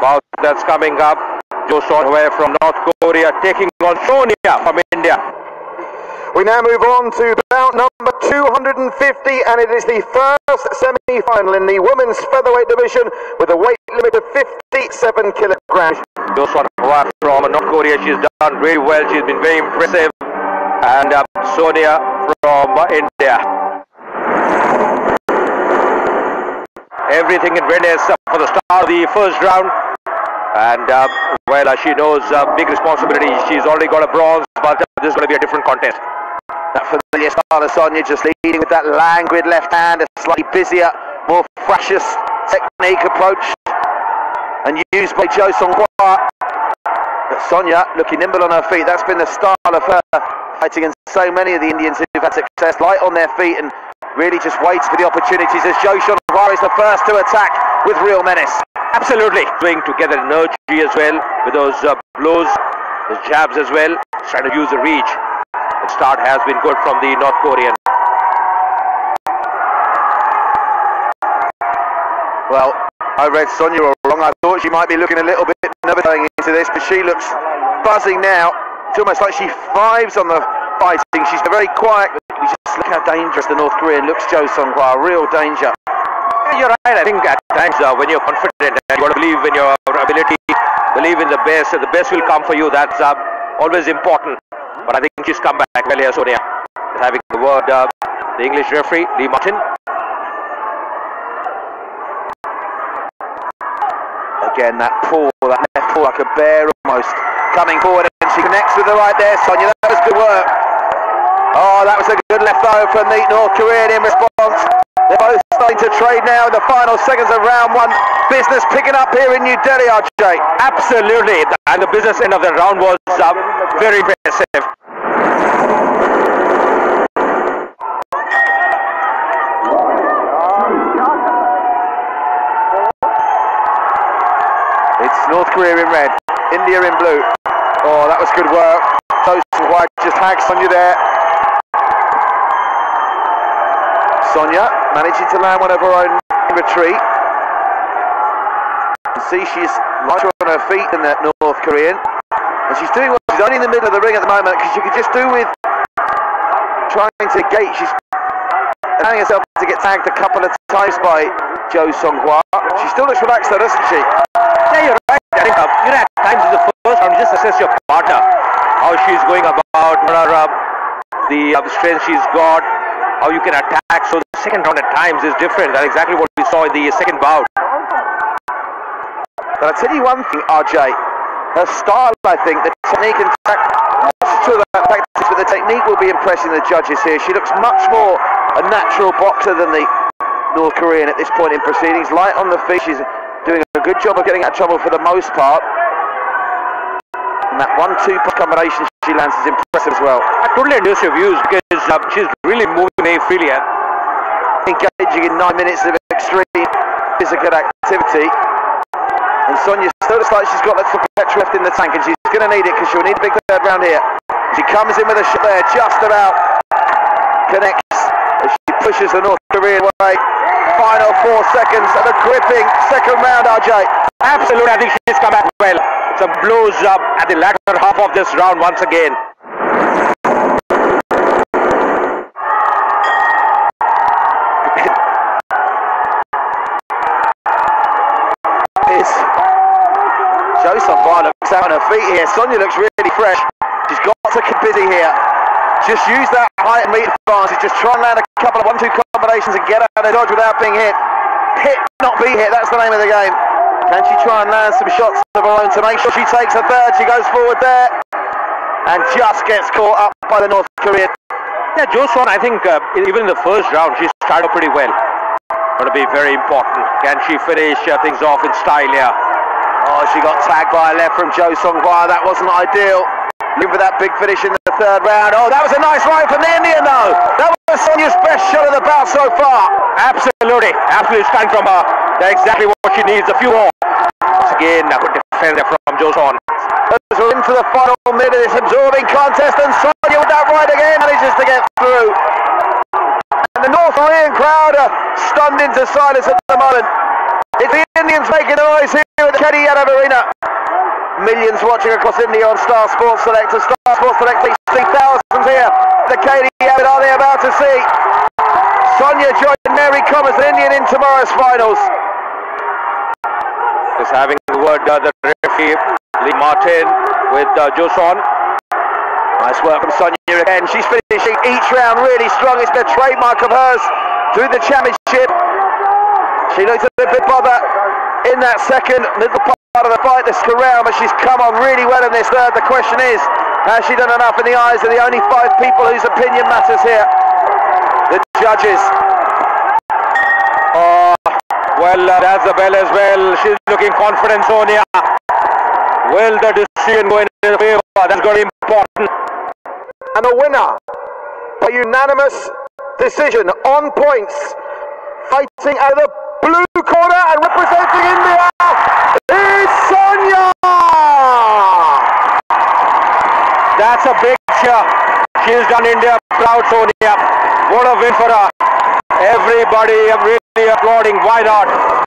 Bout that's coming up. Jo Seon Hwee from North Korea taking on Sonia from India. We now move on to bout number 250, and it is the first semi-final in the women's featherweight division with a weight limit of 57 kilograms. Jo from North Korea, she's done really well. She's been very impressive. And uh, Sonia from India. Everything in readiness for the start of the first round. And uh, well, uh, she knows uh, big responsibility. She's already got a bronze, but this is going to be a different contest. That familiar style of Sonia just leading with that languid left hand, a slightly busier, more fractious technique approach, and used by Jo Hwee. But Sonia looking nimble on her feet. That's been the style of her fighting, and so many of the Indians who've had success, light on their feet and really just waits for the opportunities as Jo Seon Hwee is the first to attack with real menace. Absolutely. Doing together energy as well with those uh, blows, those jabs as well. Trying to use the reach. The start has been good from the North Korean. Well, I read Sonia wrong. I thought she might be looking a little bit nervous going into this, but she looks buzzing now. It's almost like she thrives on the fighting. She's very quiet. We just look how dangerous the North Korean looks, Jo Seon Hwee. Real danger. You're right. I think at times uh, when you're confident and you want to believe in your ability, believe in the best, the best will come for you. That's uh, always important. But I think she's come back well here, Sonia. Having the word, uh, the English referee, Lee Martin. Again, that pull, that left pull like a bear almost. Coming forward and she connects with the right there, Sonia. That was good work. Oh, that was a good left throw from the North Korean in response. They're both starting to trade now in the final seconds of round one. Business picking up here in New Delhi, RJ. Absolutely. And the business end of the round was uh, very impressive. It's North Korea in red, India in blue. Oh, that was good work. Those White just hacks on you there. Sonia managing to land one of her own retreat. You see she's lighter on her feet than that North Korean. And she's doing well. She's only in the middle of the ring at the moment because she could just do with trying to gate. She's allowing herself to get tagged a couple of times by Jo Seon Hwee. She still looks relaxed though, doesn't she? Yeah, you're right. I think, uh, you know, at times in the first round, just assess your partner. How she's going about, are uh, the uh, strength she's got, how you can attack. So the second round at times is different. That's exactly what we saw in the second bout. But I'll tell you one thing, RJ. Her style, I think, the technique and to practice, but the technique will be impressing the judges here. She looks much more a natural boxer than the North Korean at this point in proceedings. Light on the feet, she's doing a good job of getting out of trouble for the most part. And that one-two combination she lands is impressive as well. I totally endorse your views because uh, she's really moving very freely. Engaging in nine minutes of extreme physical activity. And Sonia still looks like she's got that petrol left in the tank and she's going to need it because she'll need a big third round here. She comes in with a shot there, just about connects as she pushes the North Korean way. Final four seconds of a gripping second round, RJ. Absolutely, I think she's come back well. Blows up at the latter half of this round once again. is Jo Seon looks out on her feet here. Sonia looks really fresh. She's got to keep busy here. Just use that height and meat advantage. Just try and land a couple of one-two combinations and get out of the dodge without being hit. Hit, not be hit. That's the name of the game. Can she try and land some shots of her own to make sure she takes a third? She goes forward there and just gets caught up by the North Korean. Yeah, Jo Seon, I think uh, even in the first round, she started pretty well. Going to be very important. Can she finish uh, things off in style here? Oh, she got tagged by a left from Jo Seon Hwee. That wasn't ideal. Looking for that big finish in the third round. Oh, that was a nice right from the Indian, though. That was Sonia's best shot of the bout so far. Absolutely. Absolutely starting from her. That's exactly what she needs. A few more. Once again, a good defense from Jo Seon. As we're into the final minute of this absorbing contest, and Sonia with that right again manages to get through. And the North Korean crowd are stunned into silence at the moment. It's the Indians making the noise here with KD Jadhav Arena. Millions watching across India on Star Sports Select. Star Sports Select thousands here. The KD Jadhav are they about to see? Sonia joined Mary Kom as and Indian in tomorrow's finals. Is having a word uh, the referee Lee Martin with uh, Jo Seon. Nice work from Sonia again. She's finishing each round really strong. It's a trademark of hers through the championship. She looks a little bit bothered in that second middle part of the fight this round, but she's come on really well in this third. The question is, has she done enough in the eyes of the only five people whose opinion matters here? The judges. Oh, well, uh, that's the bell as well. She's looking confident, Sonia. Will the decision go in her favor? That's going to be important. And a winner, by unanimous decision, on points, fighting out of the blue corner and representing India, is Sonia! That's a big. She's done India proud, Sonia. What a win for her. Everybody really applauding. Why not?